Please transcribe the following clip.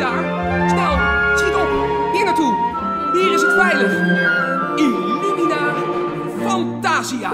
daar? Snel, schiet op. Hier naartoe. Hier is het veilig. Illumina Fantasia.